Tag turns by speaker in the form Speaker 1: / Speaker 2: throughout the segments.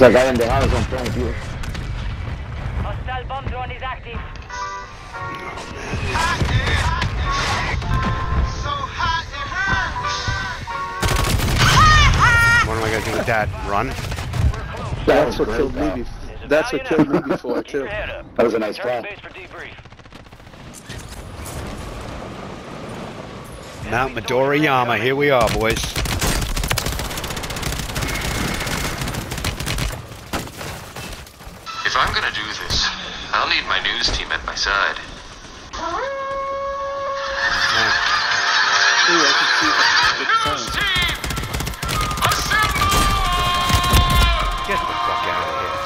Speaker 1: There's that guy in the house on front of you.
Speaker 2: Hostile bomb drone is active.
Speaker 3: What am I gonna do with that? Run?
Speaker 4: That's what killed me. Before. That's what killed me before too.
Speaker 1: That was a nice try.
Speaker 3: Mount Midoriyama, here we are, boys.
Speaker 5: If I'm gonna do this, I'll need my news team at my side.
Speaker 4: Ooh, I can see the, the
Speaker 5: team! Assemble!
Speaker 3: Get the fuck out of here.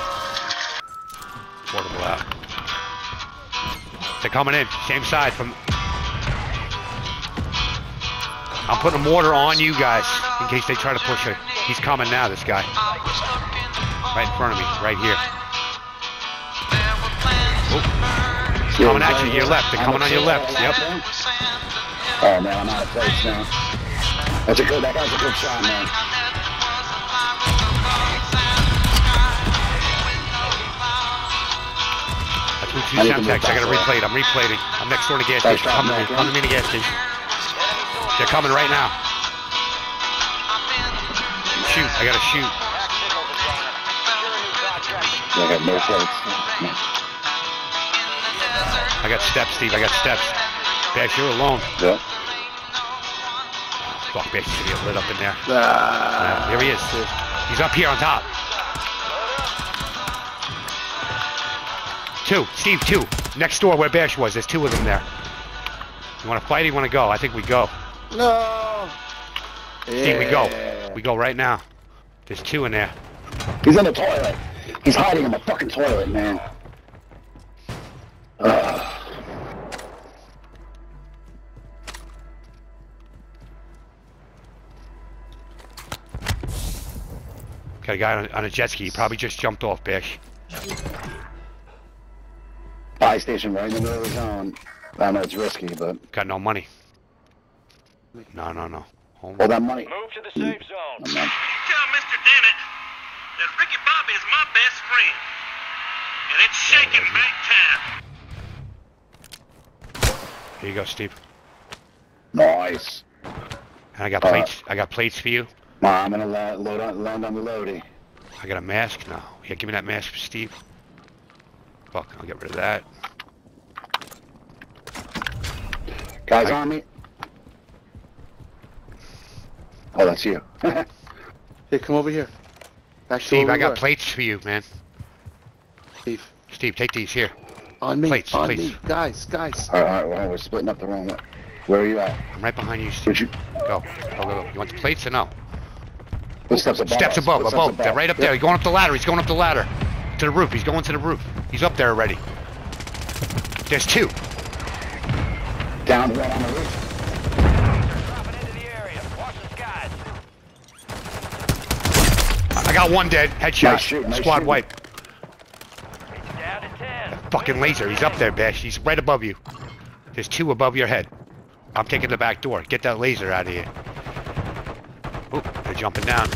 Speaker 3: Portable out. They're coming in, same side from. I'm putting a mortar on you guys in case they try to push it. He's coming now, this guy. Right in front of me, right here. Coming at you, your left. They're coming on your left. Yep.
Speaker 1: Oh man, I'm out of place now. That's a good. That guy's a good shot, man.
Speaker 3: Two sound
Speaker 1: move.
Speaker 3: I gotta
Speaker 1: there.
Speaker 3: replate. I'm replating. I'm next door to the gas station. To. Come to me in the gas station. They're coming right now. Shoot. I gotta shoot.
Speaker 1: Yeah, I got no plates.
Speaker 3: I got steps, Steve. I got steps. Bash, you're alone.
Speaker 1: Yeah.
Speaker 3: Fuck, Bash gonna get lit up in there.
Speaker 4: Ah,
Speaker 3: Yeah, here he is. He's up here on top. Two. Steve, two. Next door where Bash was. There's two of them there. You want to fight or you want to go? I think we go.
Speaker 4: no.
Speaker 3: Steve, we go. We go right now. There's two in there.
Speaker 1: He's in the toilet. He's hiding in the fucking toilet, man. Ugh.
Speaker 3: Got a guy on, on a jet ski. He probably just jumped off, Bash.
Speaker 1: Buy station right in the middle of the zone. I know it's risky, but
Speaker 3: Got no money. No, no, no. Hold
Speaker 1: all that money.
Speaker 2: Move to the safe zone.
Speaker 1: I'm
Speaker 6: Tell Mr. Dennett that Ricky Bobby is my best friend. And it's shaking big time.
Speaker 3: Here you go, Steve.
Speaker 1: Nice.
Speaker 3: And I got
Speaker 1: Uh,
Speaker 3: plates. I got plates for you.
Speaker 1: Mom, I'm gonna la- load on, land on the loady.
Speaker 3: I got a mask now. Yeah, give me that mask Steve. Fuck, I'll get rid of that.
Speaker 1: Guys
Speaker 3: I-
Speaker 1: on me. Oh, that's you.
Speaker 4: Hey, come over here. Back
Speaker 3: Steve, I got
Speaker 4: were.
Speaker 3: plates for you, man.
Speaker 4: Steve,
Speaker 3: Steve, take these here.
Speaker 4: on me.
Speaker 3: Plates,
Speaker 4: on
Speaker 3: plates.
Speaker 4: me, guys, guys.
Speaker 1: all right, all right, well, we're splitting up the wrong way. Where are you at?
Speaker 3: I'm right behind you, Steve.
Speaker 1: Would you?
Speaker 3: Go. Go, go, go. You want the plates or no?
Speaker 1: Steps above?
Speaker 3: Steps above, above. They're right up there. He's going up the ladder. He's going up the ladder. To the roof. He's going to the roof. He's up there already. There's two.
Speaker 1: Down one on the roof.
Speaker 2: Dropping into the area. Watch the skies.
Speaker 3: I got one dead. Headshot.
Speaker 1: Nice shoot, nice
Speaker 3: Squad
Speaker 1: shoot.
Speaker 3: wipe.
Speaker 2: Down to 10.
Speaker 3: Fucking laser. He's up there, Bash. He's right above you. There's two above your head. I'm taking the back door. Get that laser out of here. Oh, they're jumping down.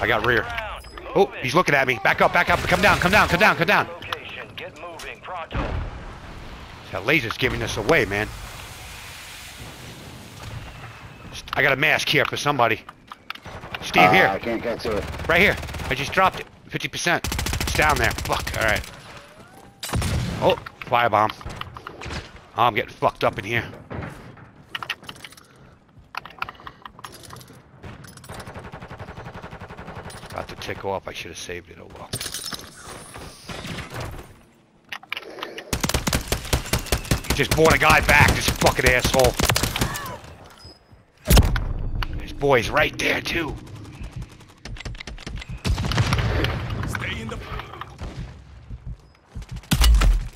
Speaker 3: I got rear. Oh, he's looking at me. Back up, back up. Come down, come down, come down, come down.
Speaker 2: Get moving. Pronto.
Speaker 3: That laser's giving us away, man. I got a mask here for somebody. Steve,
Speaker 1: Ah, I
Speaker 3: here.
Speaker 1: can't get to it.
Speaker 3: Right here. I just dropped it. 50%. It's down there. Fuck. Alright. Oh, firebomb. Oh, I'm getting fucked up in here. About to off. I should have saved it. Oh well. He just brought a guy back, this fucking asshole. His boy's right there, too.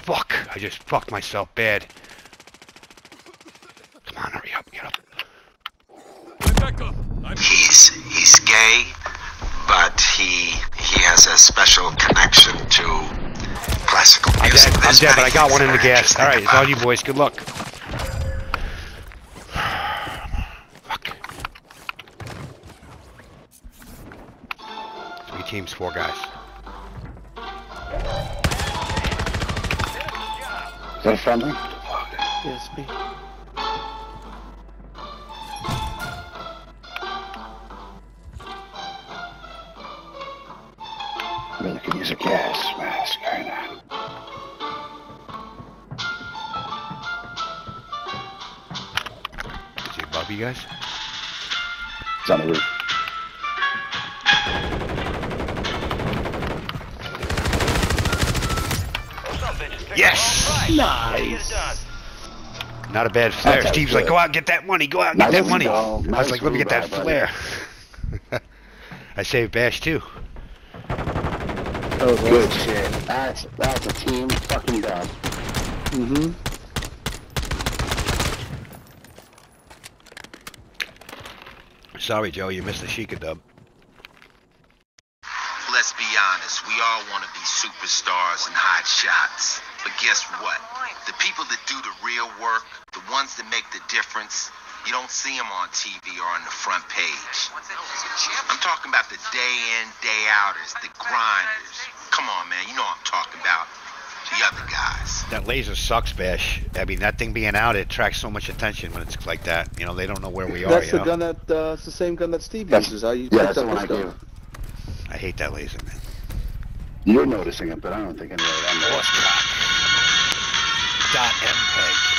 Speaker 3: Fuck. I just fucked myself bad. Come on, hurry up, get up.
Speaker 7: He's he's gay, but he he has a special connection to classical
Speaker 3: I'm
Speaker 7: music.
Speaker 3: dead, I'm dead, but I got one in the gas.
Speaker 7: interesting
Speaker 3: Alright, it's all you boys. Good luck. Fuck. Four guys.
Speaker 1: Is that a friendly?
Speaker 4: Yes, me.
Speaker 1: Really could use a gas mask right now.
Speaker 3: Is he above you guys?
Speaker 1: It's on the roof.
Speaker 2: Those some bitches picked
Speaker 3: Yes!
Speaker 2: the wrong fight. Get it done.
Speaker 3: Not a bad flare.
Speaker 1: Okay,
Speaker 3: Steve's like, go out and get that money. Go out and get that money.
Speaker 1: go.
Speaker 3: I was like, let me get that flare. I saved Bash too.
Speaker 4: Oh,
Speaker 1: Good shit. That's that's a team fucking dub.
Speaker 4: Mm-hmm.
Speaker 3: Sorry, Joe, you missed the Sheikah dub.
Speaker 7: Let's be honest, we all want to be superstars and hot shots. But guess what? The people that do the real work, the ones that make the difference, you don't see them on TV or on the front page. I'm talking about the day in, day outers, the grinders. Come on, man, you know what I'm talking about. The other guys.
Speaker 3: That laser sucks, Bash. I mean, that thing being out, it attracts so much attention when it's like that. You know, they don't know where we are.
Speaker 4: That's the
Speaker 3: know?
Speaker 4: gun that uh, it's the same gun that Steve
Speaker 1: That's-
Speaker 4: uses. I
Speaker 1: Yeah,
Speaker 4: picked
Speaker 1: that's the one I
Speaker 4: his
Speaker 1: gave.
Speaker 3: I hate that laser, man.
Speaker 1: You're noticing it, but I don't think anybody else knows.
Speaker 3: Horsecock. Dot MPEG.